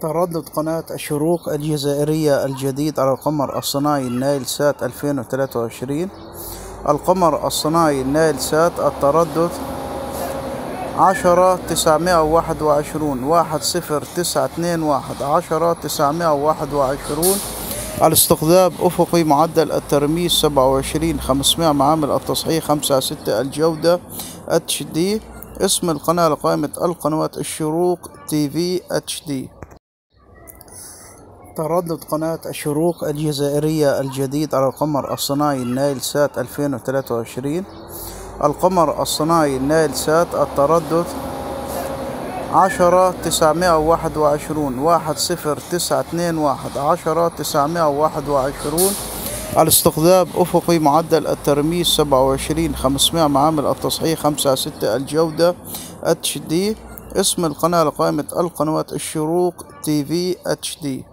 تردد قناة الشروق الجزائرية الجديد على القمر الصناعي النايل سات 2023 القمر الصناعي النايل سات التردد عشرة تسعمائة وواحد وعشرون. واحد صفر تسعة اتنين واحد عشرة تسعمائة وواحد وعشرون. الاستقطاب أفقي معدل الترميز سبعة وعشرين خمسمائة معامل التصحيح خمسة ستة الجودة. HD. اسم القناة لقائمة القنوات الشروق TV HD. تردد قناة الشروق الجزائرية الجديد على القمر الصناعي النايل سات 2023 القمر الصناعي النايل سات التردد عشرة تسعمائة وواحد وعشرون. واحد صفر تسعة اتنين واحد عشرة تسعمائة وواحد وعشرون. الاستقطاب أفقي معدل الترميز سبعة وعشرين خمسمائة معامل التصحيح خمسة ستة الجودة HD. اسم القناة لقائمة القنوات الشروق TV HD.